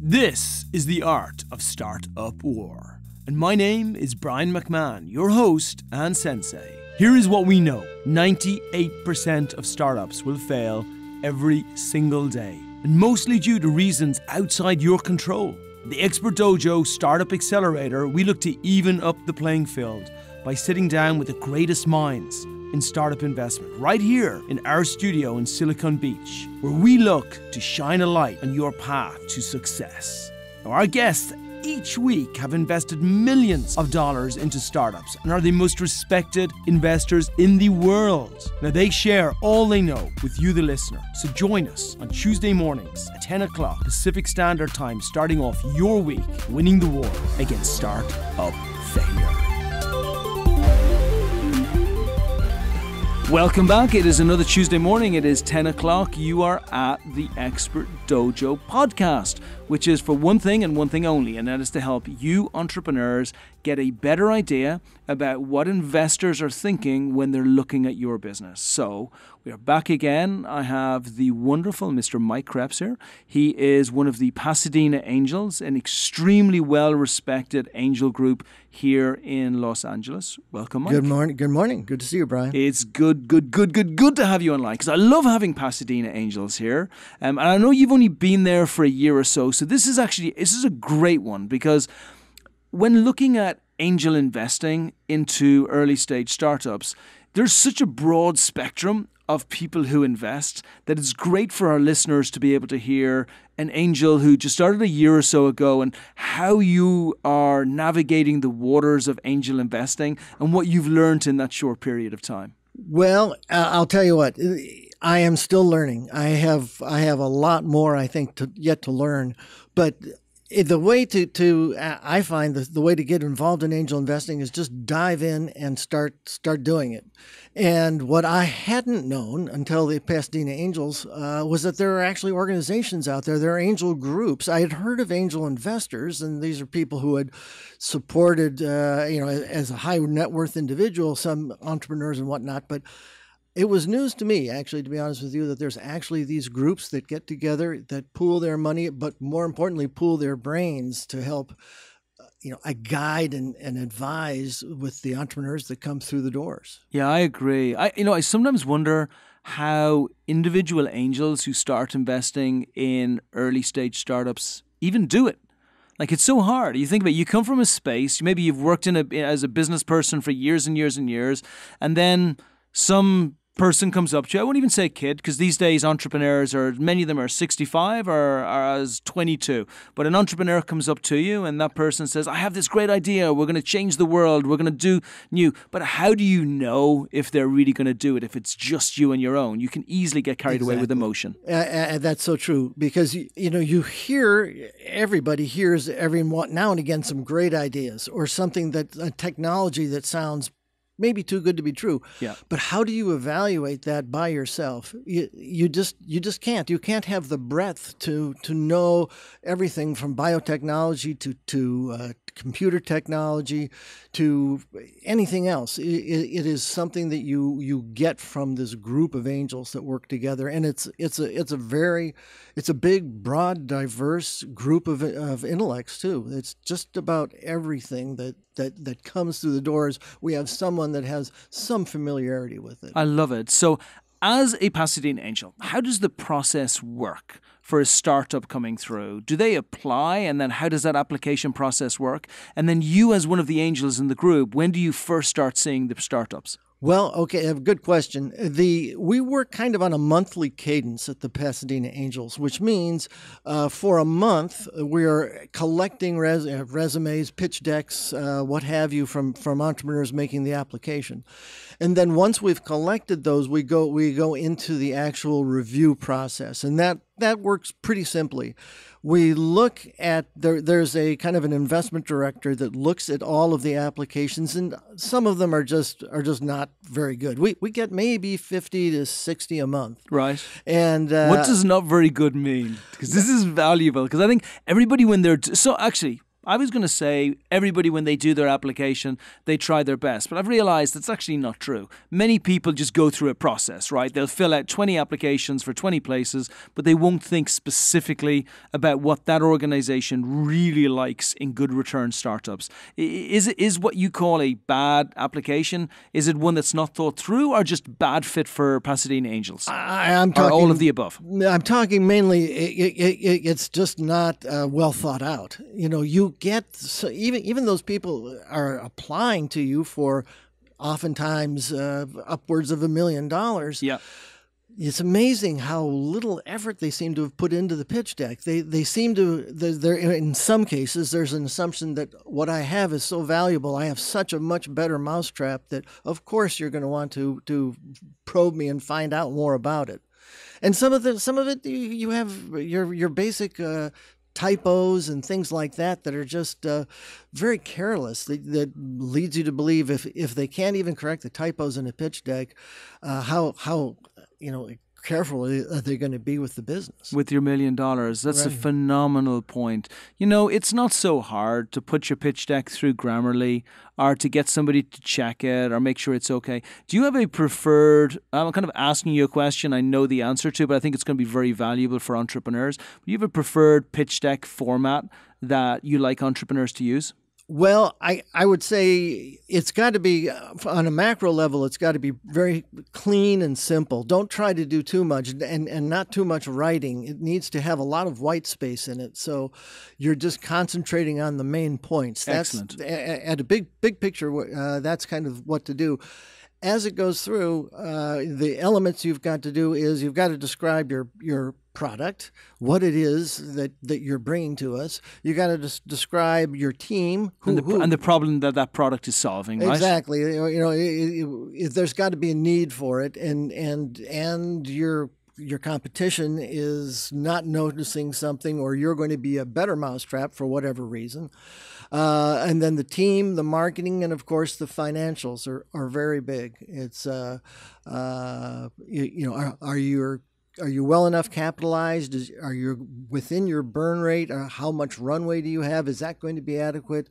This is the art of startup war. And my name is Brian MacMahon, your host and sensei. Here is what we know 98% of startups will fail every single day, and mostly due to reasons outside your control. The Expert Dojo Startup Accelerator, we look to even up the playing field by sitting down with the greatest minds in startup investment right here in our studio in Silicon Beach, where we look to shine a light on your path to success. Now, our guests each week have invested millions of dollars into startups and are the most respected investors in the world. Now, they share all they know with you, the listener. So join us on Tuesday mornings at 10 o'clock Pacific Standard Time, starting off your week winning the war against startup failure. Welcome back. It is another Tuesday morning. It is 10 o'clock. You are at the Expert Dojo podcast, which is for one thing and one thing only, and that is to help you entrepreneurs get a better idea about what investors are thinking when they're looking at your business. So, we are back again. I have the wonderful Mr. Mike Krebs here. He is one of the Pasadena Angels, an extremely well respected angel group here in Los Angeles. Welcome, Mike. Good morning. Good morning. Good to see you, Brian. It's good, good, good, good, good to have you online because I love having Pasadena Angels here. Um, and I know you've only been there for a year or so, so this is actually this is a great one because when looking at angel investing into early stage startups, there's such a broad spectrum of people who invest that it's great for our listeners to be able to hear an angel who just started a year or so ago and how you are navigating the waters of angel investing and what you've learned in that short period of time. Well, uh, I'll tell you what. I am still learning. I have I have a lot more I think to, yet to learn, but the way to to I find the, the way to get involved in angel investing is just dive in and start start doing it. And what I hadn't known until the Pasadena Angels uh, was that there are actually organizations out there. There are angel groups. I had heard of angel investors, and these are people who had supported, uh, you know, as a high net worth individual, some entrepreneurs and whatnot, but it was news to me, actually, to be honest with you, that there's actually these groups that get together that pool their money, but more importantly, pool their brains to help, uh, you know, I guide and, and advise with the entrepreneurs that come through the doors. Yeah, I agree. I, you know, I sometimes wonder how individual angels who start investing in early stage startups even do it. Like it's so hard. You think about it, you come from a space, maybe you've worked in a as a business person for years and years and years, and then some person comes up to you, I won't even say kid, because these days entrepreneurs are, many of them are 65 or are as 22. But an entrepreneur comes up to you and that person says, I have this great idea. We're going to change the world. We're going to do new. But how do you know if they're really going to do it if it's just you and your own? You can easily get carried exactly. away with emotion. Uh, uh, that's so true because, you, you know, you hear, everybody hears every now and again some great ideas or something that, a technology that sounds maybe too good to be true. Yeah. But how do you evaluate that by yourself? You, you just you just can't. You can't have the breadth to to know everything from biotechnology to to uh, computer technology to anything else. It, it is something that you you get from this group of angels that work together, and it's it's a it's a very it's a big, broad, diverse group of of intellects too. It's just about everything that that that comes through the doors. We have someone that has some familiarity with it. I love it. So. As a Pasadena Angel, how does the process work? for a startup coming through? Do they apply and then how does that application process work? And then you, as one of the angels in the group, when do you first start seeing the startups? Well, okay, a good question. The we work kind of on a monthly cadence at the Pasadena Angels, which means uh, for a month we are collecting res- uh, resumes, pitch decks, uh, what have you, from from entrepreneurs making the application, and then once we've collected those, we go we go into the actual review process, and that that works pretty simply we look at there, there's a kind of an investment director that looks at all of the applications and some of them are just are just not very good. We, we get maybe 50 to 60 a month. Right. And uh, what does not very good mean? Because this is valuable because i think everybody when they're so actually I was going to say everybody, when they do their application, they try their best. But I've realized that's actually not true. Many people just go through a process, right? They'll fill out 20 applications for 20 places, but they won't think specifically about what that organization really likes in good return startups. Is it is what you call a bad application? Is it one that's not thought through or just bad fit for Pasadena Angels? I, am talking. Or all of the above? I'm talking mainly, it, it, it, it's just not uh, well thought out. You know, you get so even even those people are applying to you for oftentimes uh, upwards of a million dollars. Yeah. It's amazing how little effort they seem to have put into the pitch deck. They they seem to there in some cases there's an assumption that what I have is so valuable. I have such a much better mousetrap that of course you're going to want to to probe me and find out more about it. And some of the some of it you, you have your your basic uh, typos and things like that that are just uh, very careless that, that, leads you to believe if if they can't even correct the typos in a pitch deck uh, how how you know careful are they going to be with the business? With your million dollars. That's right. a phenomenal point. You know it's not so hard to put your pitch deck through grammarly or to get somebody to check it or make sure it's okay. Do you have a preferred i'm kind of asking you a question i know the answer to but i think it's going to be very valuable for entrepreneurs. Do you have a preferred pitch deck format that you like entrepreneurs to use well, I, I would say it's got to be uh, on a macro level, it's got to be very clean and simple. Don't try to do too much and, and not too much writing. It needs to have a lot of white space in it. So you're just concentrating on the main points. That's, Excellent. At a big, big picture, uh, that's kind of what to do as it goes through, uh, the elements you've got to do is you've got to describe your your product, what it is that, that you're bringing to us. You got to des- describe your team who, and, the, who, and, the, problem that that product is solving. Right? Exactly. You know, it, it, there's got to be a need for it, and and and your your competition is not noticing something, or you're going to be a better mousetrap for whatever reason. Uh, and then the team, the marketing, and of course the financials are, are very big. It's uh, uh, you, you know, are, are your are you well enough capitalized? Is, are you within your burn rate? Or how much runway do you have? Is that going to be adequate?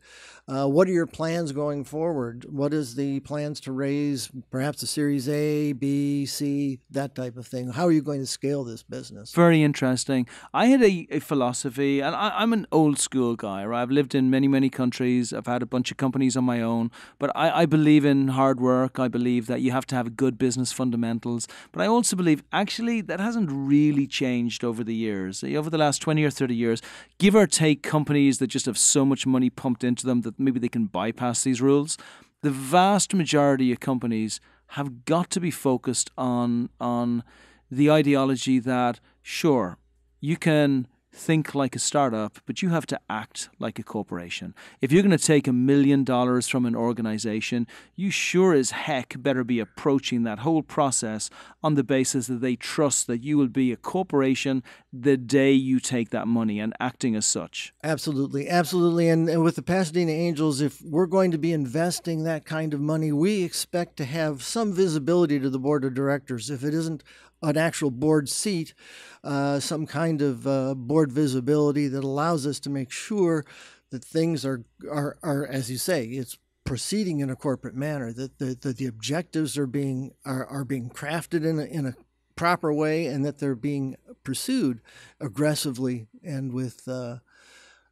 Uh, what are your plans going forward? What is the plans to raise perhaps a Series A, B, C, that type of thing? How are you going to scale this business? Very interesting. I had a, a philosophy, and I, am an old school guy, right? I've lived in many, many countries. I've had a bunch of companies on my own, but I, I believe in hard work. I believe that you have to have good business fundamentals, but I also believe actually that has hasn't really changed over the years. Over the last 20 or 30 years, give or take companies that just have so much money pumped into them that maybe they can bypass these rules, the vast majority of companies have got to be focused on on the ideology that sure, you can think like a startup, but you have to act like a corporation. If you're going to take a million dollars from an organization, you sure as heck better be approaching that whole process on the basis that they trust that you will be a corporation the day you take that money and acting as such. Absolutely. Absolutely. And, and with the Pasadena Angels, if we're going to be investing that kind of money, we expect to have some visibility to the board of directors. If it isn't an actual board seat, uh, some kind of uh, board visibility that allows us to make sure that things are, are, are as you say, it's proceeding in a corporate manner, that the, that the objectives are being, are, are being crafted in a, in a proper way and that they're being pursued aggressively and with uh,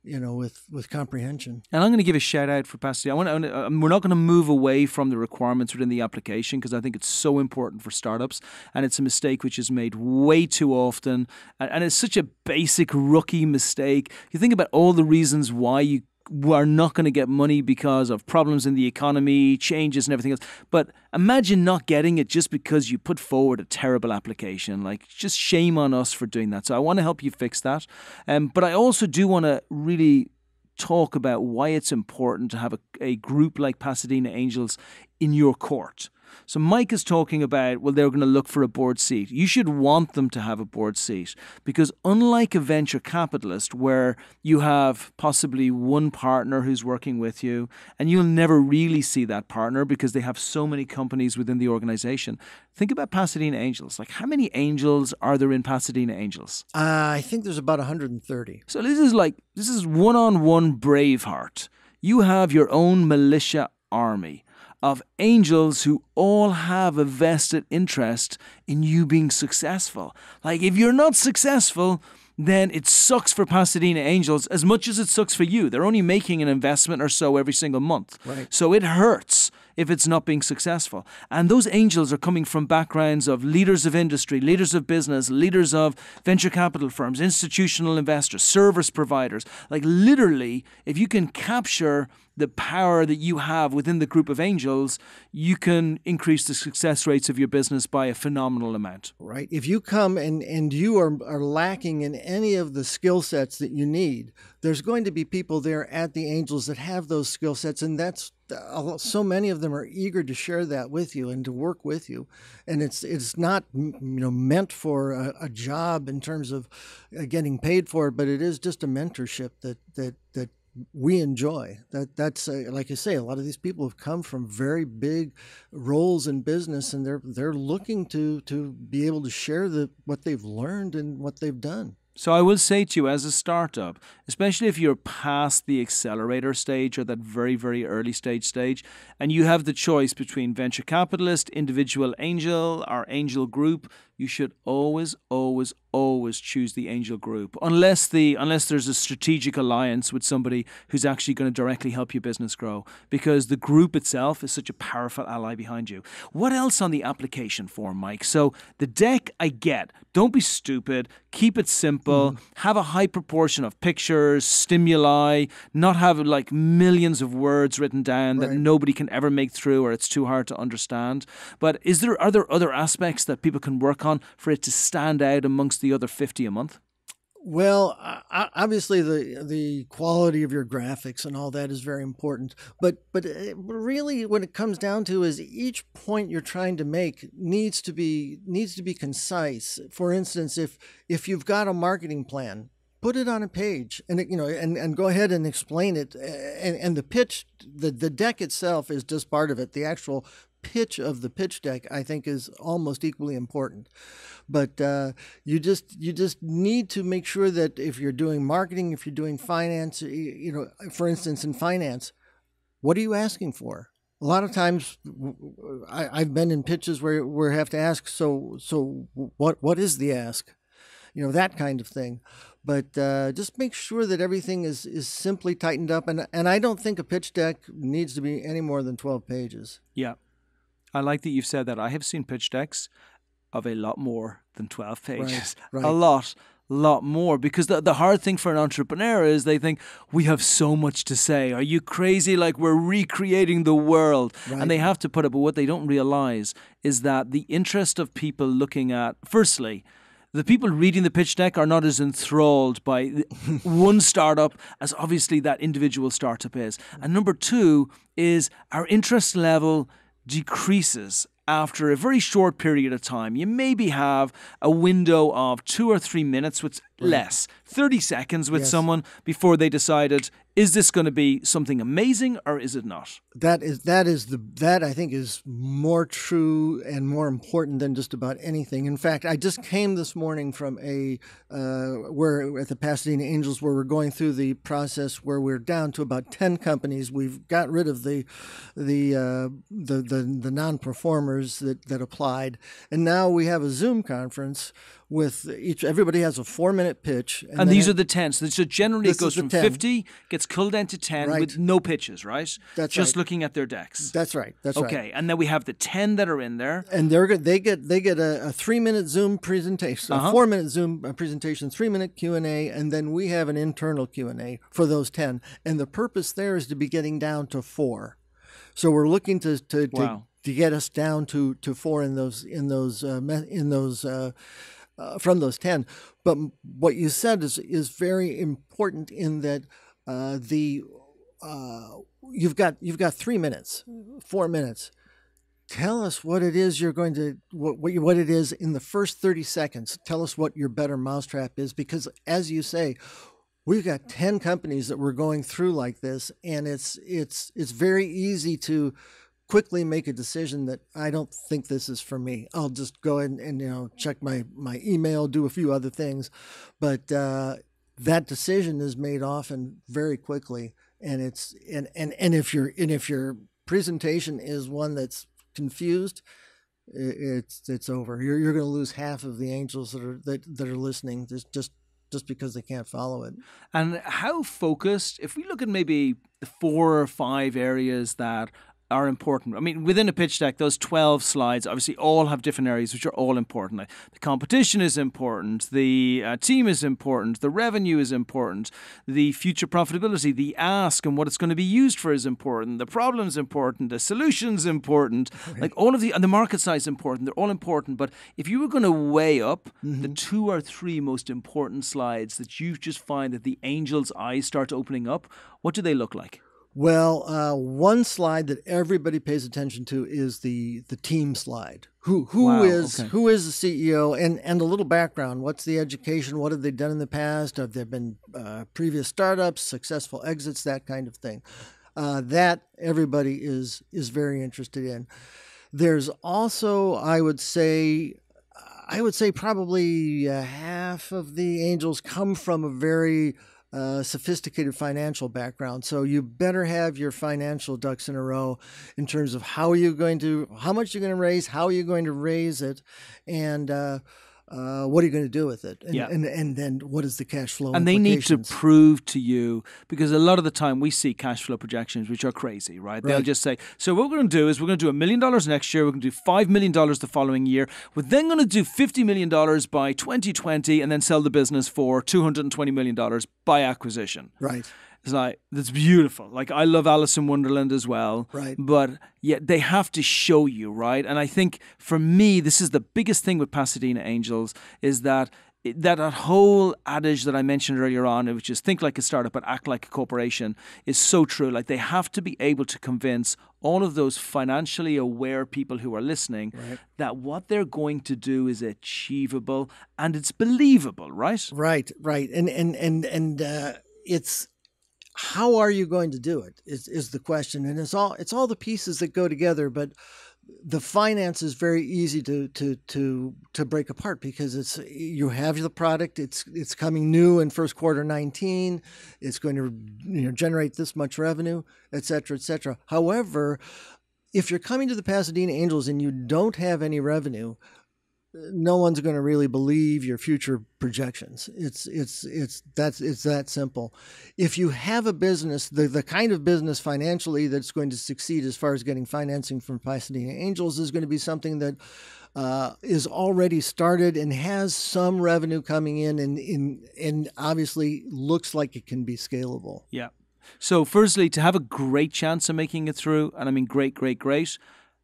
you know, with with comprehension. And I'm going to give a shout out for Pasadena. I want to, we're not going to move away from the requirements within the application because I think it's so important for startups, and it's a mistake which is made way too often, and, and it's such a basic rookie mistake. You think about all the reasons why you are not going to get money because of problems in the economy, changes, and everything else. But imagine not getting it just because you put forward a terrible application. Like, just shame on us for doing that. So I want to help you fix that. Um, but I also do want to really talk about why it's important to have a, a group like Pasadena Angels in your court. So Mike is talking about, well, they're going to look for a board seat. You should want them to have a board seat because, unlike a venture capitalist where you have possibly one partner who's working with you and you'll never really see that partner because they have so many companies within the organization, think about Pasadena Angels. Like, how many angels are there in Pasadena Angels? Uh, I think there's about 130. So this is like, this is one on one Braveheart. You have your own militia army of angels who all have a vested interest in you being successful. Like, if you're not successful, then it sucks for Pasadena Angels as much as it sucks for you. They're only making an investment or so every single month. Right. So it hurts if it's not being successful. And those angels are coming from backgrounds of leaders of industry, leaders of business, leaders of venture capital firms, institutional investors, service providers. Like literally, if you can capture the power that you have within the group of angels, you can increase the success rates of your business by a phenomenal amount. Right. If you come and, and you are, are lacking in any of the skill sets that you need, there's going to be people there at the angels that have those skill sets. And that's so many of them are eager to share that with you and to work with you. And it's, it's not, you know, meant for a, a job in terms of uh, getting paid for it, but it is just a mentorship that, that, that we enjoy. That that's uh, like I say, a lot of these people have come from very big roles in business, and they're they're looking to to be able to share the what they've learned and what they've done. So I will say to you, as a startup, especially if you're past the accelerator stage or that very very early stage stage, and you have the choice between venture capitalist, individual angel, or angel group, you should always, always, always choose the angel group. Unless the unless there's a strategic alliance with somebody who's actually going to directly help your business grow. Because the group itself is such a powerful ally behind you. What else on the application form mike? So the deck i get don't be stupid keep it simple mm. have a high proportion of pictures stimuli not have like millions of words written down right. that nobody can ever make through or it's too hard to understand. But is there are there other aspects that people can work on for it to stand out amongst the other 50 a month? Well, obviously the the quality of your graphics and all that is very important, but but uh, really what it comes down to is each point you're trying to make needs to be needs to be concise. For instance, if if you've got a marketing plan, put it on a page and you know and, and go ahead and explain it and, and the pitch the, the deck itself is just part of it the actual pitch of the pitch deck i think is almost equally important but uh, you just you just need to make sure that if you're doing marketing, if you're doing finance, you know, for instance, in finance, what are you asking for? A lot of times, I, have been in pitches where we have to ask, so so what what is the ask? You know that kind of thing. But uh, just make sure that everything is is simply tightened up, and and I don't think a pitch deck needs to be any more than twelve pages. Yeah, I like that you've said that. I have seen pitch decks of a lot more than 12 pages. Right, right. A lot, lot more. Because the, the hard thing for an entrepreneur is they think, we have so much to say. Are you crazy? Like we're recreating the world. Right. And they have to put it. But what they don't realize is that the interest of people looking at, firstly, the people reading the pitch deck are not as enthralled by one startup as obviously that individual startup is. And number two is our interest level decreases after a very short period of time. You maybe have a window of two or three minutes with less, 30 seconds with yes. someone before they decided is this going to be something amazing or is it not? That is that is the that I think is more true and more important than just about anything. In fact, I just came this morning from a uh, where at the Pasadena Angels where we're going through the process where we're down to about ten companies. We've got rid of the the uh, the the, the non performers that that applied, and now we have a Zoom conference with each everybody has a four minute pitch and, and these it, are the 10 so generally it goes from 10. 50 gets culled down to 10 right. with no pitches right that's just right. looking at their decks that's right that's okay. right okay and then we have the 10 that are in there and they're they get they get a, a three minute zoom presentation uh-huh. a four minute zoom uh, presentation three minute q&a and then we have an internal q&a for those 10 and the purpose there is to be getting down to four so we're looking to to, to, wow. to get us down to to four in those in those uh, in those uh, uh, from those 10. But what you said is, is very important in that uh, the uh, you've got you've got three minutes, four minutes. tell us what it is you're going to what what, what it is in the first 30 seconds tell us what your better mousetrap is because as you say we've got 10 companies that we're going through like this and it's it's it's very easy to quickly make a decision that I don't think this is for me. I'll just go ahead and, and you know check my my email, do a few other things, but uh, that decision is made often very quickly, and it's and and and if your and if your presentation is one that's confused, it's it's over. You're you're going to lose half of the angels that are that, that are listening just just just because they can't follow it. And how focused? If we look at maybe the four or five areas that are important. I mean, within a pitch deck, those 12 slides obviously all have different areas which are all important. The competition is important, the uh, team is important, the revenue is important, the future profitability, the ask and what it's going to be used for is important, the problem is important, the solution is important, right. like all of the, and the market size is important. They're all important. But if you were going to weigh up mm-hmm. the two or three most important slides that you just find that the angel's eyes start opening up, what do they look like? Well, uh, one slide that everybody pays attention to is the the team slide. Who who wow, is okay. who is the CEO and and a little background. What's the education? What have they done in the past? Have there been uh, previous startups, successful exits, that kind of thing? Uh, that everybody is is very interested in. There's also, I would say, I would say probably uh, half of the angels come from a very uh, sophisticated financial background. So you better have your financial ducks in a row in terms of how are you going to, how much you're going to raise, how are you going to raise it, and uh, uh, what are you going to do with it? And, yeah. and, and then what is the cash flow? And they need to prove to you because a lot of the time we see cash flow projections which are crazy, right? right. They'll just say, so what we're going to do is we're going to do a million dollars next year, we're going to do five million dollars the following year, we're then going to do fifty million dollars by 2020, and then sell the business for 220 million dollars by acquisition. Right. It's like that's beautiful. Like I love Alice in Wonderland as well. Right. But yet they have to show you, right? And I think for me, this is the biggest thing with Pasadena Angels is that that, that whole adage that I mentioned earlier on, which is think like a startup but act like a corporation, is so true. Like they have to be able to convince all of those financially aware people who are listening right. that what they're going to do is achievable and it's believable, right? Right, right, and and and and uh, it's how are you going to do it is, is the question and it's all it's all the pieces that go together but the finance is very easy to to to to break apart because it's you have the product it's it's coming new in first quarter 19 it's going to you know generate this much revenue et cetera et cetera. However if you're coming to the pasadena angels and you don't have any revenue no one's going to really believe your future projections. It's it's it's that's it's that simple. If you have a business, the the kind of business financially that's going to succeed as far as getting financing from Pasadena Angels is going to be something that uh, is already started and has some revenue coming in, and in and obviously looks like it can be scalable. Yeah. So, firstly, to have a great chance of making it through, and I mean great, great, great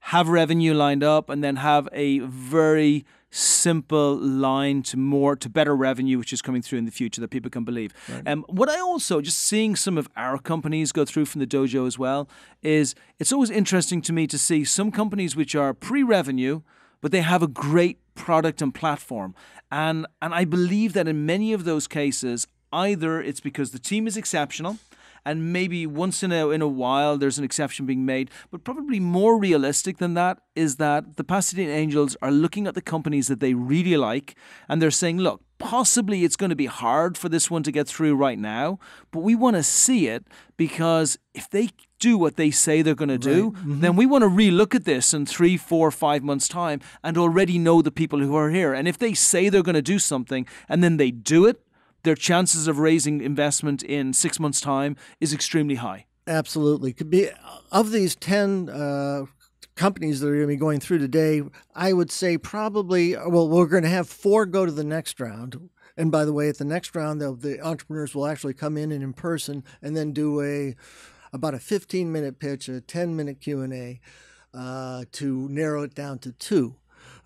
have revenue lined up and then have a very simple line to more to better revenue which is coming through in the future that people can believe right. um, what i also just seeing some of our companies go through from the dojo as well is it's always interesting to me to see some companies which are pre-revenue but they have a great product and platform and and i believe that in many of those cases either it's because the team is exceptional and maybe once in a in a while there's an exception being made. But probably more realistic than that is that the Pasadena Angels are looking at the companies that they really like, and they're saying, look. Possibly it's going to be hard for this one to get through right now, but we want to see it because if they do what they say they're going to do, right. mm-hmm. then we want to relook at this in three, four, five months' time and already know the people who are here. And if they say they're going to do something and then they do it, their chances of raising investment in six months' time is extremely high. Absolutely. Could be of these 10 uh, companies that are going to be going through today, I would say probably, well, we're going to have four go to the next round. And by the way, at the next round, the entrepreneurs will actually come in and in person and then do a about a 15 minute pitch, a 10 minute Q and A uh, to narrow it down to two.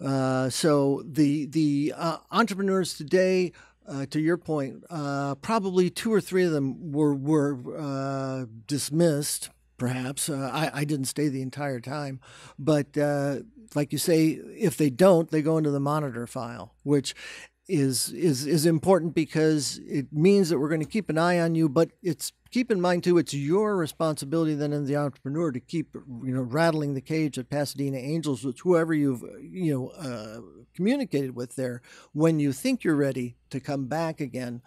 Uh, so the the uh, entrepreneurs today uh, to your point, uh, probably two or three of them were were uh, dismissed perhaps. Uh, I, I didn't stay the entire time. But uh, like you say, if they don't, they go into the monitor file, which is is is important because it means that we're going to keep an eye on you but it's keep in mind too it's your responsibility then as the entrepreneur to keep you know rattling the cage at pasadena angels with whoever you've you know uh, communicated with there when you think you're ready to come back again.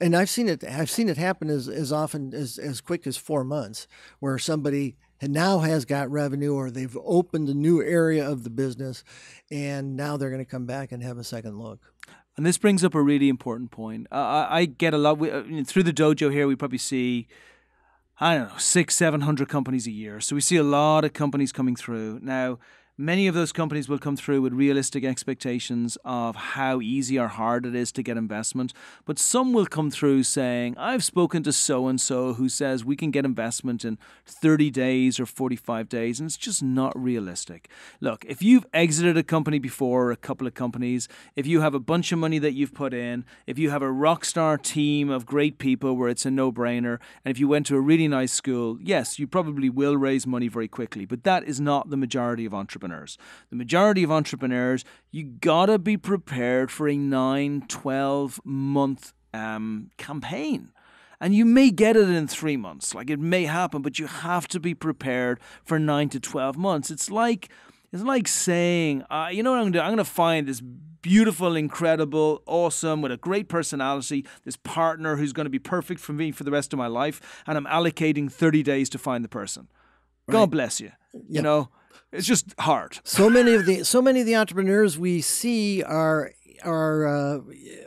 And i've seen it i've seen it happen as, as often as as quick as four months where somebody now has got revenue or they've opened a new area of the business and now they're going to come back and have a second look and this brings up a really important point. I, I, get a lot we, uh, through the dojo here. We probably see, I don't know, six, seven hundred companies a year. So we see a lot of companies coming through now. Many of those companies will come through with realistic expectations of how easy or hard it is to get investment, but some will come through saying, I've spoken to so and so who says we can get investment in 30 days or 45 days, and it's just not realistic. Look, if you've exited a company before, or a couple of companies, if you have a bunch of money that you've put in, if you have a rock star team of great people where it's a no brainer, and if you went to a really nice school, yes, you probably will raise money very quickly, but that is not the majority of entrepreneurs entrepreneurs. The majority of entrepreneurs, you gotta be prepared for a 9, 12 month um, campaign. And you may get it in three months, like it may happen, but you have to be prepared for nine to 12 months. It's like, it's like saying, uh, you know what I'm going to do? I'm going to find this beautiful, incredible, awesome, with a great personality, this partner who's going to be perfect for me for the rest of my life, and I'm allocating 30 days to find the person. Right. God bless you. Yep. You know, it's just hard. So many of the so many of the entrepreneurs we see are are uh,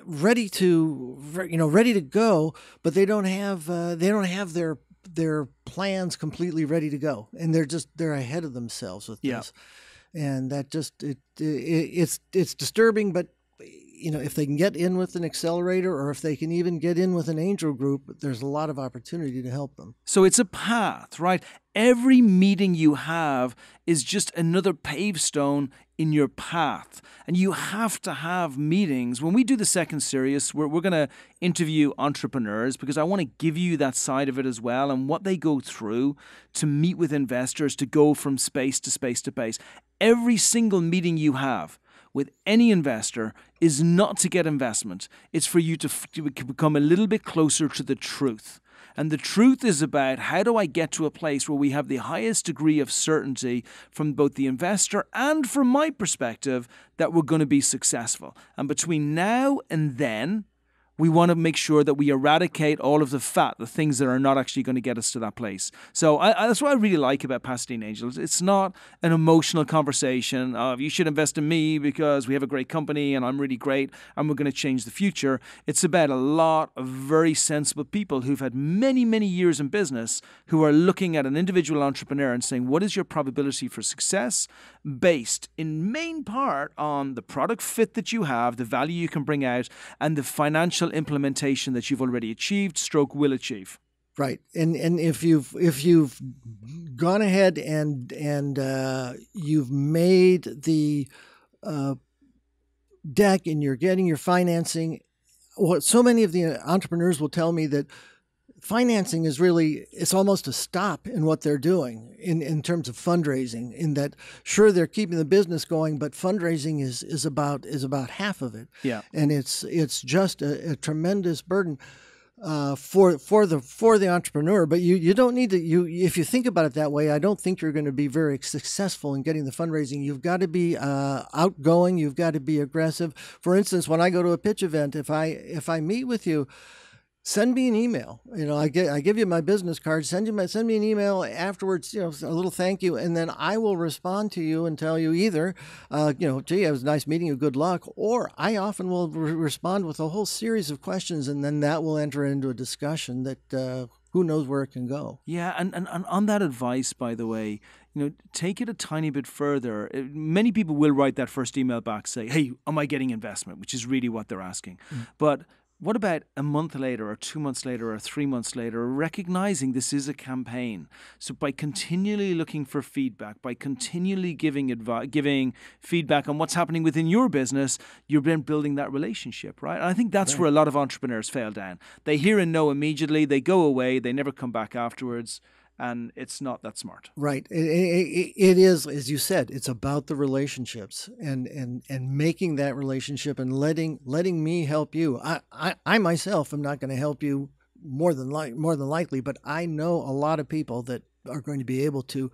ready to you know ready to go, but they don't have uh, they don't have their their plans completely ready to go, and they're just they're ahead of themselves with yeah. this, and that just it, it it's it's disturbing, but you know, if they can get in with an accelerator or if they can even get in with an angel group, there's a lot of opportunity to help them. So it's a path, right? Every meeting you have is just another pavestone in your path. And you have to have meetings. When we do the second series, we're, we're going to interview entrepreneurs because I want to give you that side of it as well and what they go through to meet with investors, to go from space to space to space. Every single meeting you have with any investor is not to get investment. It's for you to, f- to become a little bit closer to the truth. And the truth is about how do I get to a place where we have the highest degree of certainty from both the investor and from my perspective that we're going to be successful. And between now and then, we want to make sure that we eradicate all of the fat, the things that are not actually going to get us to that place. So I, I, that's what I really like about Pasadena Angels. It's not an emotional conversation of you should invest in me because we have a great company and I'm really great and we're going to change the future. It's about a lot of very sensible people who've had many, many years in business who are looking at an individual entrepreneur and saying, what is your probability for success based in main part on the product fit that you have, the value you can bring out, and the financial implementation that you've already achieved, stroke will achieve. Right, and and if you've if you've gone ahead and and uh, you've made the uh, deck and you're getting your financing, what so many of the entrepreneurs will tell me that financing is really it's almost a stop in what they're doing in, in terms of fundraising in that sure they're keeping the business going but fundraising is is about is about half of it. Yeah. And it's it's just a, a tremendous burden uh, for for the for the entrepreneur. But you you don't need to you if you think about it that way I don't think you're going to be very successful in getting the fundraising. You've got to be uh, outgoing. You've got to be aggressive. For instance when I go to a pitch event if I if I meet with you send me an email. You know, I get I give you my business card. Send you my send me an email afterwards. You know, a little thank you, and then I will respond to you and tell you either, uh, you know, gee, it was nice meeting you. Good luck. Or I often will re- respond with a whole series of questions, and then that will enter into a discussion that. Uh, who knows where it can go? Yeah, and, and, and on that advice, by the way, you know, take it a tiny bit further. Uh, many people will write that first email back, say, "Hey, am I getting investment?" Which is really what they're asking. Mm. But what about a month later, or two months later, or three months later, recognizing this is a campaign? So, by continually looking for feedback, by continually giving advi- giving feedback on what's happening within your business, you're then building that relationship, right? And I think that's right. where a lot of entrepreneurs fail down. They hear and know immediately, they go away, they never come back afterwards. And it's not that smart. Right. It, it, it is, as you said, it's about the relationships and, and, and making that relationship and letting letting me help you. I, I, I myself am not going to help you more than like more than likely, but I know a lot of people that are going to be able to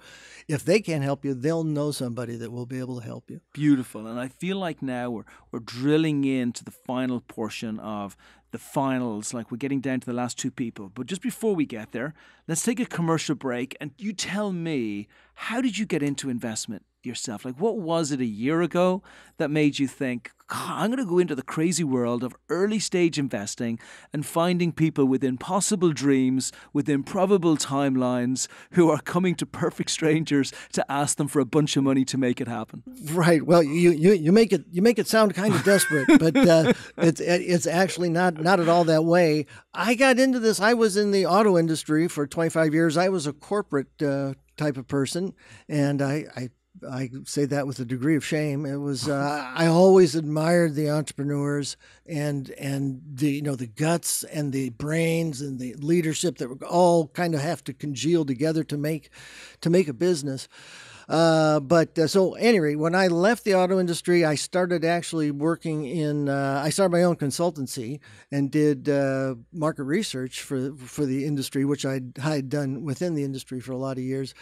if they can't help you they'll know somebody that will be able to help you beautiful and i feel like now we're we're drilling into the final portion of the finals, like we're getting down to the last two people. But just before we get there, let's take a commercial break and you tell me how did you get into investment yourself? Like, what was it a year ago that made you think, I'm going to go into the crazy world of early stage investing and finding people with impossible dreams, with improbable timelines, who are coming to perfect strangers to ask them for a bunch of money to make it happen? Right. Well, you you, you make it you make it sound kind of desperate, but uh, it's it's actually not not at all that way. I got into this. I was in the auto industry for 25 years. I was a corporate uh, type of person, and I, I I say that with a degree of shame. It was uh, I always admired the entrepreneurs and and the you know the guts and the brains and the leadership that all kind of have to congeal together to make to make a business. Uh, but uh, so anyway, when I left the auto industry, I started actually working in. Uh, I started my own consultancy and did uh, market research for for the industry, which I had done within the industry for a lot of years.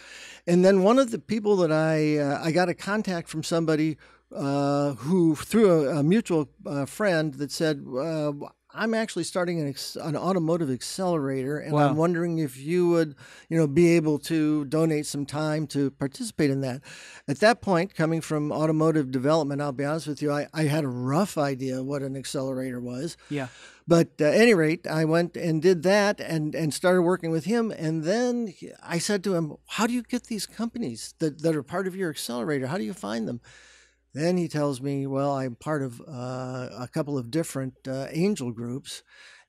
And then one of the people that I uh, I got a contact from somebody uh, who through a, a mutual uh, friend that said, uh, I'm actually starting an, an automotive accelerator, and wow. I'm wondering if you would, you know, be able to donate some time to participate in that. At that point, coming from automotive development, I'll be honest with you, I, I had a rough idea what an accelerator was. Yeah. But uh, at any rate, I went and did that and, and started working with him. And then I said to him, How do you get these companies that, that are part of your accelerator? How do you find them? Then he tells me, well, I'm part of uh, a couple of different uh, angel groups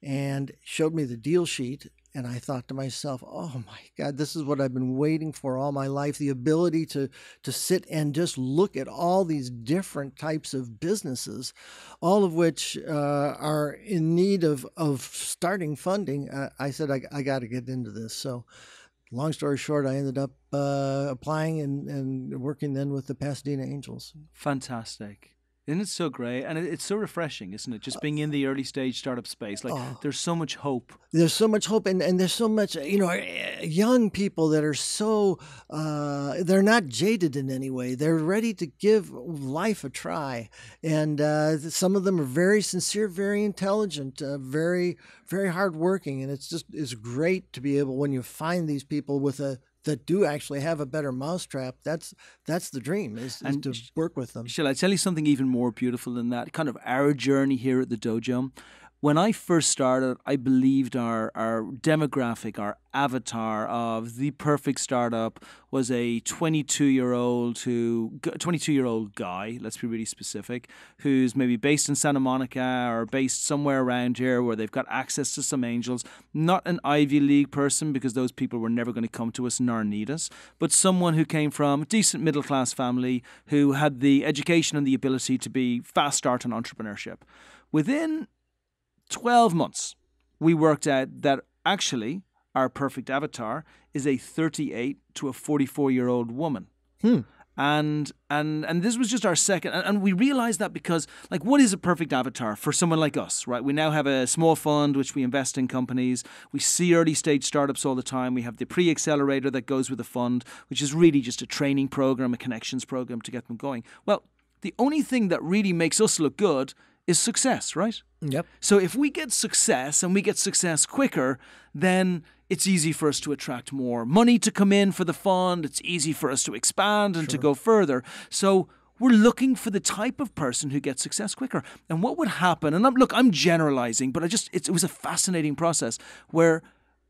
and showed me the deal sheet. And I thought to myself, oh my God, this is what I've been waiting for all my life the ability to, to sit and just look at all these different types of businesses, all of which uh, are in need of, of starting funding. I said, I, I got to get into this. So long story short, I ended up uh, applying and, and working then with the Pasadena Angels. Fantastic. Isn't it so great? And it's so refreshing, isn't it? Just being in the early stage startup space. Like, oh, there's so much hope. There's so much hope. And, and there's so much, you know, eh, young people that are so, uh, they're not jaded in any way. They're ready to give life a try. And uh, some of them are very sincere, very intelligent, uh, very, very hardworking. And it's just, it's great to be able, when you find these people with a, that do actually have a better mousetrap, that's that's the dream is, is to work with them. Shall I tell you something even more beautiful than that? Kind of our journey here at the dojo when I first started, I believed our, our demographic, our avatar of the perfect startup was a 22 year old who 22 year old guy. Let's be really specific, who's maybe based in Santa Monica or based somewhere around here where they've got access to some angels. Not an Ivy League person because those people were never going to come to us nor need us, but someone who came from a decent middle class family who had the education and the ability to be fast start on entrepreneurship. Within 12 months, we worked out that actually our perfect avatar is a 38 to a 44 year old woman. Hmm. And and and this was just our second and, and we realized that because like what is a perfect avatar for someone like us, right? We now have a small fund which we invest in companies. We see early stage startups all the time. We have the pre-accelerator that goes with the fund, which is really just a training program, a connections program to get them going. Well, the only thing that really makes us look good is success, right? Yep. So if we get success and we get success quicker, then it's easy for us to attract more money to come in for the fund. It's easy for us to expand and sure. to go further. So we're looking for the type of person who gets success quicker. And what would happen? And I'm, look, I'm generalizing, but I just it was a fascinating process where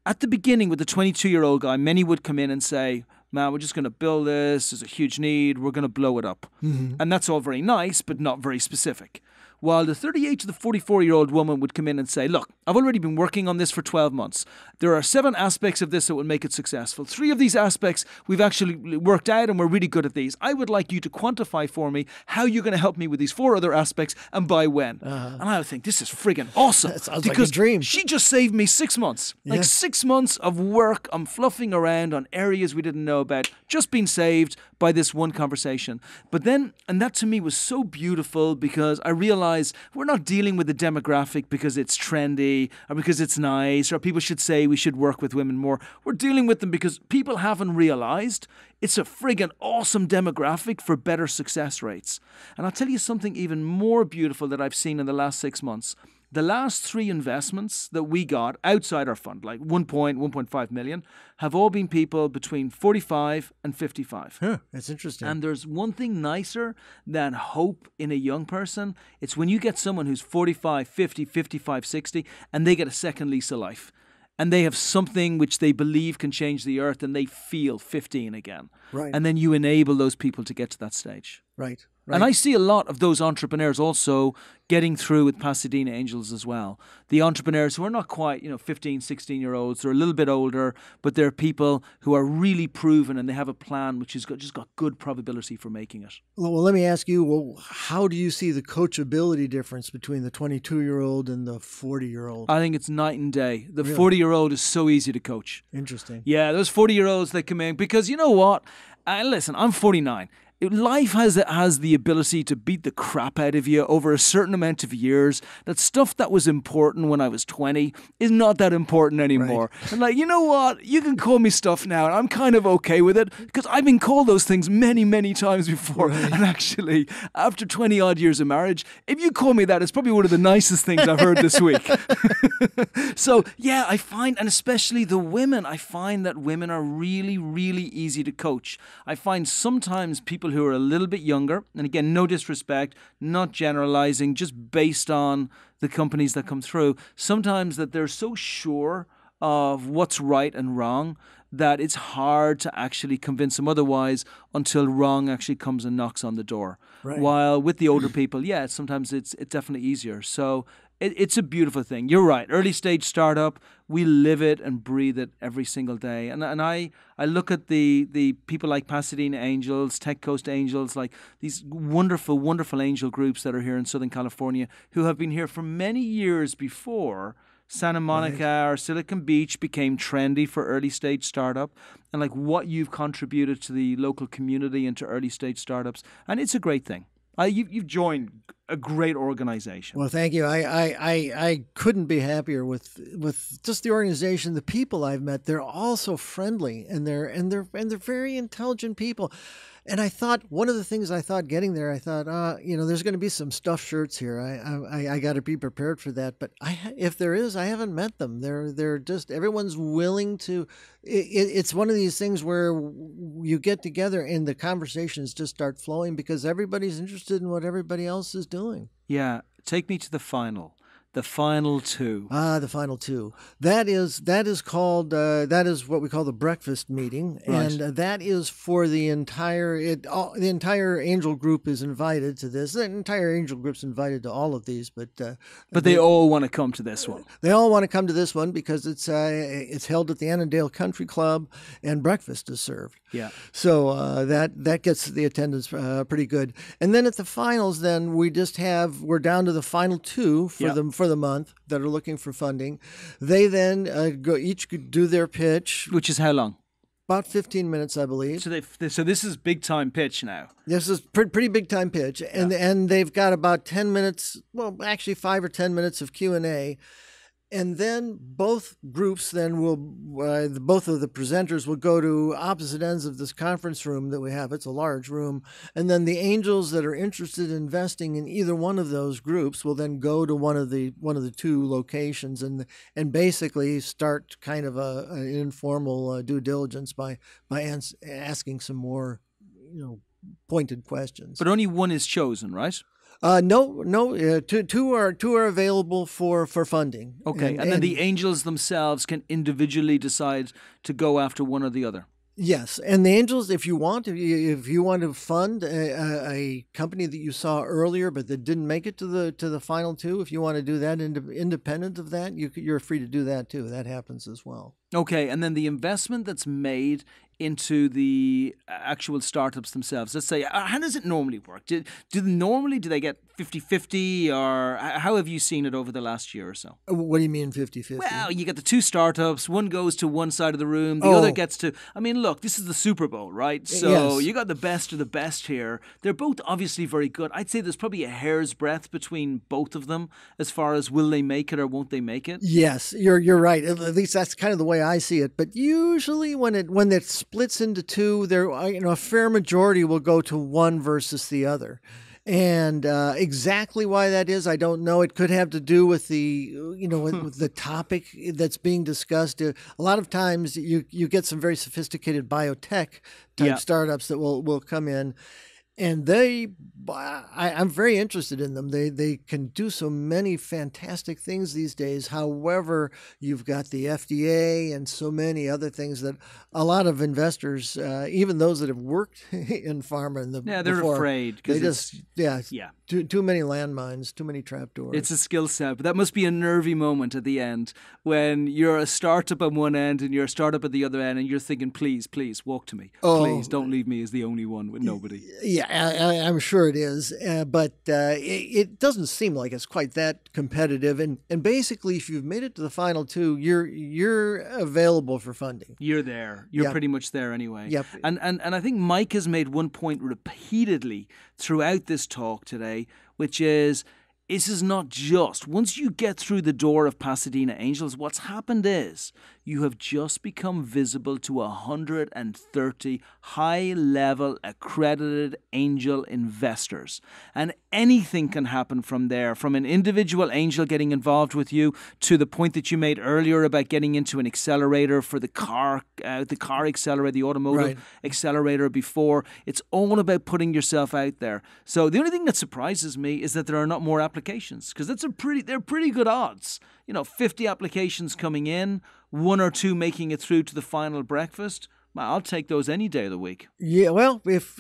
at the beginning with the 22 year old guy, many would come in and say, man, we're just going to build this. There's a huge need. We're going to blow it up. Mm-hmm. And that's all very nice, but not very specific. While the 38 to the 44 year old woman would come in and say, Look, I've already been working on this for 12 months. There are seven aspects of this that will make it successful. Three of these aspects we've actually worked out and we're really good at these. I would like you to quantify for me how you're going to help me with these four other aspects and by when. Uh-huh. And I would think, This is friggin' awesome. Sounds like a because dream. she just saved me six months. Like six months of work. I'm fluffing around on areas we didn't know about, just being saved by this one conversation. But then, and that to me was so beautiful because I realized we're not dealing with the demographic because it's trendy or because it's nice or people should say we should work with women more. We're dealing with them because people haven't realized it's a friggin' awesome demographic for better success rates. And I'll tell you something even more beautiful that I've seen in the last six months. The last three investments that we got outside our fund, like 1 1.5 million, have all been people between 45 and 55. Huh, that's interesting. And there's one thing nicer than hope in a young person. It's when you get someone who's 45, 50, 55, 60, and they get a second lease of life. And they have something which they believe can change the earth and they feel 15 again. Right. And then you enable those people to get to that stage. right. And I see a lot of those entrepreneurs also getting through with Pasadena Angels as well. The entrepreneurs who are not quite, you know, 15, 16 year olds, they're a little bit older, but they're people who are really proven and they have a plan which has got, just got good probability for making it. Well, well, let me ask you. Well, how do you see the coachability difference between the 22 year old and the 40 year old? I think it's night and day. The 40 year old is so easy to coach. Interesting. Yeah, those 40 year olds that come in because you know what? Uh, listen, I'm 49. Life has has the ability to beat the crap out of you over a certain amount of years. That stuff that was important when I was 20 is not that important anymore. And like, you know what? You can call me stuff now, and I'm kind of okay with it because I've been called those things many, many times before. And actually, after 20 odd years of marriage, if you call me that, it's probably one of the nicest things I've heard this week. So yeah, I find, and especially the women, I find that women are really, really easy to coach. I find sometimes people who are a little bit younger, and again, no disrespect, not generalizing, just based on the companies that come through, sometimes that they're so sure of what's right and wrong that it's hard to actually convince them otherwise until wrong actually comes and knocks on the door. Right. While with the older people, yeah, sometimes it's it's definitely easier. So it, it's a beautiful thing. You're right. Early stage startup, we live it and breathe it every single day. And and I I look at the the people like Pasadena Angels, Tech Coast Angels, like these wonderful wonderful angel groups that are here in Southern California who have been here for many years before Santa Monica or Silicon Beach became trendy for early stage startup and like what you've contributed to the local community and to early stage startups and it's a great thing. Uh, you, you've joined a great organization. Well, thank you. I, I, I, I couldn't be happier with with just the organization, the people I've met. They're all so friendly, and they're and they're and they're very intelligent people. And I thought one of the things I thought getting there, I thought, uh, you know, there's going to be some stuffed shirts here. I I, I got to be prepared for that. But I, if there is, I haven't met them. They're they're just everyone's willing to. It, it, it's one of these things where you get together and the conversations just start flowing because everybody's interested in what everybody else is doing. Yeah, take me to the final. The final two. Ah, the final two. That is that is called uh, that is what we call the breakfast meeting, Right. and uh, that is for the entire it. All, the entire angel group is invited to this. The entire angel group's invited to all of these, but uh, But they all want to come to this one. they all want to come to this one because it's uh, it's held at the Annandale Country Club, and breakfast is served. Yeah. So uh, that that gets the attendance uh, pretty good. And then at the finals, then we just have we're down to the final two for Yeah. the for the month that are looking for funding. They then uh, go each do their pitch Which is how long? about 15 minutes, I believe. So they so this is big time pitch now. This is pretty pretty big time pitch, and and they've got about 10 minutes. Well, actually five or 10 minutes of Q and A. And then both groups then will, uh, both of the presenters will go to opposite ends of this conference room that we have. It's a large room. And then the angels that are interested in investing in either one of those groups will then go to one of the one of the two locations and and basically start kind of a, an informal uh, due diligence by by ans- asking some more, you know, pointed questions. But only one is chosen, right? Uh, no, no, uh, two, two are two are available for for funding. Okay. And, then the angels themselves can individually decide to go after one or the other. Yes, and the angels, if you want, if you, if you want to fund a, a, company that you saw earlier but that didn't make it to the to the final two, if you want to do that ind- independent of that, you, you're free to do that too. That happens as well. Okay, and then the investment that's made into the actual startups themselves. Let's say, uh, how does it normally work? Do, do normally do they get 50-50 or how have you seen it over the last year or so? Uh, what do you mean 50-50? Well, you get the two startups, one goes to one side of the room, the oh. other gets to I mean, look, this is the Super Bowl, right? So yes. you got the best of the best here. They're both obviously very good. I'd say there's probably a hair's breadth between both of them as far as will they make it or won't they make it? Yes, you're you're right. At least that's kind of the way I see it. But usually when it when it's splits into two, there you know a fair majority will go to one versus the other. And uh, exactly why that is, I don't know. It could have to do with the, you know, with, with the topic that's being discussed. Uh, a lot of times, you you get some very sophisticated biotech type yeah. startups that will will come in, and they I, am very interested in them. They they can do so many fantastic things these days. However, you've got the FDA and so many other things that a lot of investors, uh, even those that have worked in pharma, in the yeah, they're before, afraid. They just yeah yeah too too many landmines, too many trapdoors. It's a skill set, but that must be a nervy moment at the end when you're a startup on one end and you're a startup at the other end, and you're thinking, please, please, walk to me, oh, please, don't leave me as the only one with nobody. Yeah, I, am sure it is, uh, but uh, it, it, doesn't seem like it's quite that competitive. And and basically, if you've made it to the final two, you're you're available for funding. You're there. You're yep. pretty much there anyway. Yep. And and and I think Mike has made one point repeatedly throughout this talk today, which is this is not just once you get through the door of Pasadena Angels, what's happened is you have just become visible to 130 high level accredited angel investors. And anything can happen from there, from an individual angel getting involved with you to the point that you made earlier about getting into an accelerator for the car, uh, the car accelerator, the automotive right. accelerator before. It's all about putting yourself out there. So the only thing that surprises me is that there are not more applications because that's a pretty, they're pretty good odds. You know, 50 applications coming in, one or two making it through to the final breakfast. I'll take those any day of the week. Yeah, well, if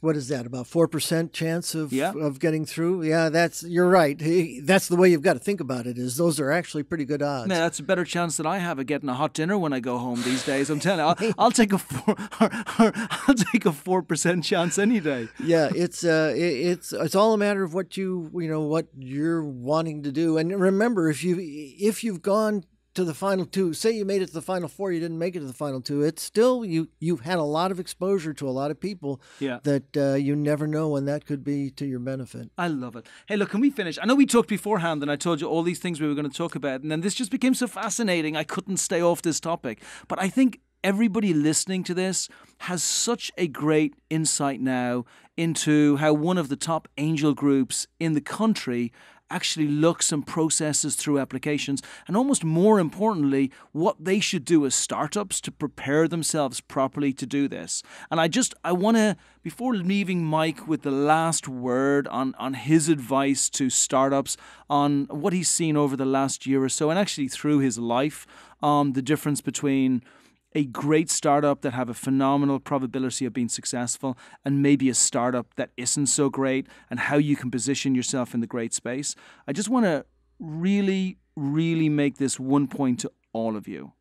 what is that about four percent chance of yeah. of getting through? Yeah, that's you're right. That's the way you've got to think about it. Is those are actually pretty good odds. Yeah, that's a better chance than I have of getting a hot dinner when I go home these days. I'm telling you, I'll, I'll take a four, I'll take a four percent chance any day. Yeah, it's uh, it's it's all a matter of what you you know what you're wanting to do. And remember, if you if you've gone to the final two. Say you made it to the final four, you didn't make it to the final two. It's still you. You've had a lot of exposure to a lot of people. Yeah. That uh, you never know when that could be to your benefit. I love it. Hey, look, can we finish? I know we talked beforehand, and I told you all these things we were going to talk about, and then this just became so fascinating. I couldn't stay off this topic. But I think everybody listening to this has such a great insight now into how one of the top angel groups in the country actually looks and processes through applications, and almost more importantly, what they should do as startups to prepare themselves properly to do this. And I just I want to before leaving Mike with the last word on on his advice to startups on what he's seen over the last year or so, and actually through his life, um, the difference between a great startup that have a phenomenal probability of being successful and maybe a startup that isn't so great and how you can position yourself in the great space. I just want to really, really make this one point to all of you.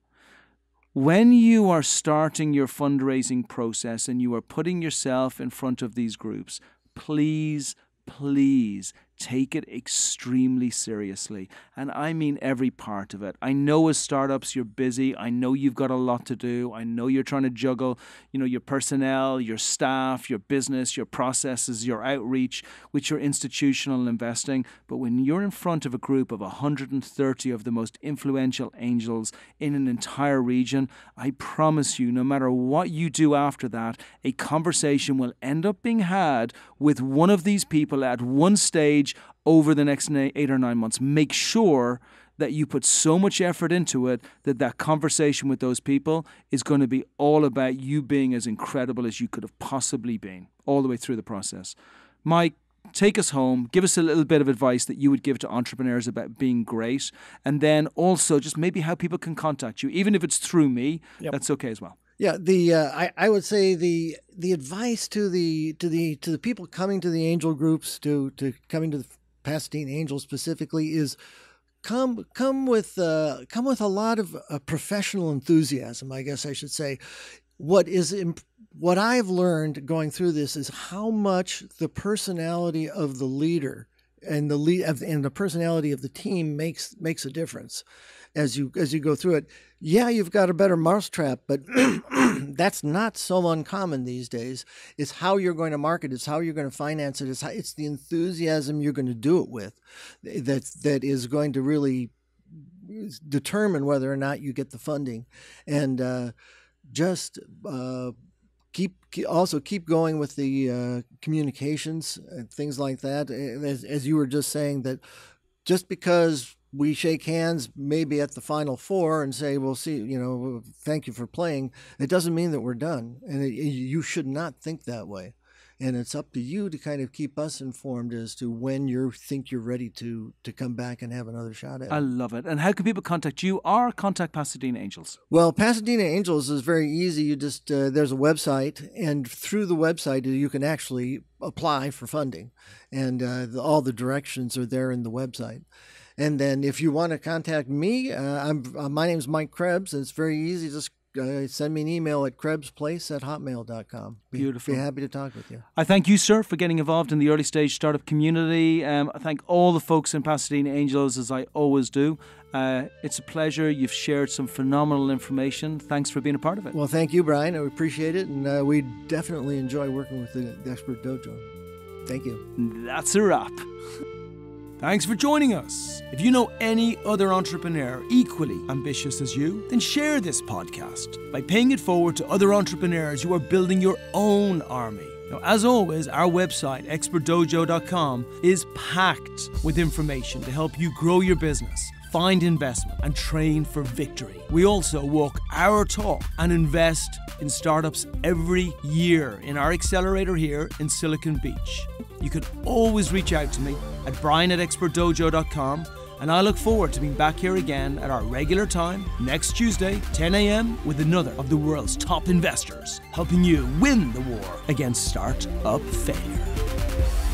When you are starting your fundraising process and you are putting yourself in front of these groups, please, please take it extremely seriously. And I mean every part of it. I know as startups you're busy. I know you've got a lot to do. I know you're trying to juggle, you know, your personnel, your staff, your business, your processes, your outreach with your institutional investing. But when you're in front of a group of 130 of the most influential angels in an entire region, I promise you, no matter what you do after that, a conversation will end up being had with one of these people at one stage over the next eight or nine months. Make sure that you put so much effort into it that that conversation with those people is going to be all about you being as incredible as you could have possibly been all the way through the process. Mike, take us home. Give us a little bit of advice that you would give to entrepreneurs about being great. And then also just maybe how people can contact you. Even if it's through me, yep. that's okay as well. Yeah, the uh, I, I would say the the advice to the to the to the people coming to the angel groups to to coming to the Pasadena Angels specifically is come come with uh, come with a lot of uh, professional enthusiasm. I guess I should say. What is imp- what I've learned going through this is how much the personality of the leader and the lead and the personality of the team makes makes a difference as you as you go through it. Yeah, you've got a better mousetrap, but that's not so uncommon these days. It's how you're going to market. It's how you're going to finance it. It's how, it's the enthusiasm you're going to do it with that that is going to really determine whether or not you get the funding, and uh, just. Uh, keep also keep going with the uh, communications and things like that. As, as, you were just saying, that just because we shake hands maybe at the final four and say we'll see you know thank you for playing it doesn't mean that we're done and it, you should not think that way and it's up to you to kind of keep us informed as to when you think you're ready to to come back and have another shot at it. I love it. And how can people contact you or contact Pasadena Angels? Well, Pasadena Angels is very easy. You just uh, there's a website, and through the website you can actually apply for funding, and uh, the, all the directions are there in the website. And then if you want to contact me, uh, I'm uh, my name is Mike Krebs. It's very easy. Just uh, send me an email at krebsplace at hotmail.com. Be, Beautiful. Be happy to talk with you. I thank you, sir, for getting involved in the early stage startup community. Um, I thank all the folks in Pasadena Angels, as I always do. Uh, it's a pleasure. You've shared some phenomenal information. Thanks for being a part of it. Well, thank you, Brian. I appreciate it. And uh, we definitely enjoy working with the, the Expert Dojo. Thank you. That's a wrap. Thanks for joining us. If you know any other entrepreneur equally ambitious as you, then share this podcast by paying it forward to other entrepreneurs who are building your own army. Now, as always, our website, expertdojo.com, is packed with information to help you grow your business find investment, and train for victory. We also walk our talk and invest in startups every year in our accelerator here in Silicon Beach. You can always reach out to me at brian at expertdojo.com and I look forward to being back here again at our regular time next Tuesday, 10 a.m., with another of the world's top investors, helping you win the war against startup failure.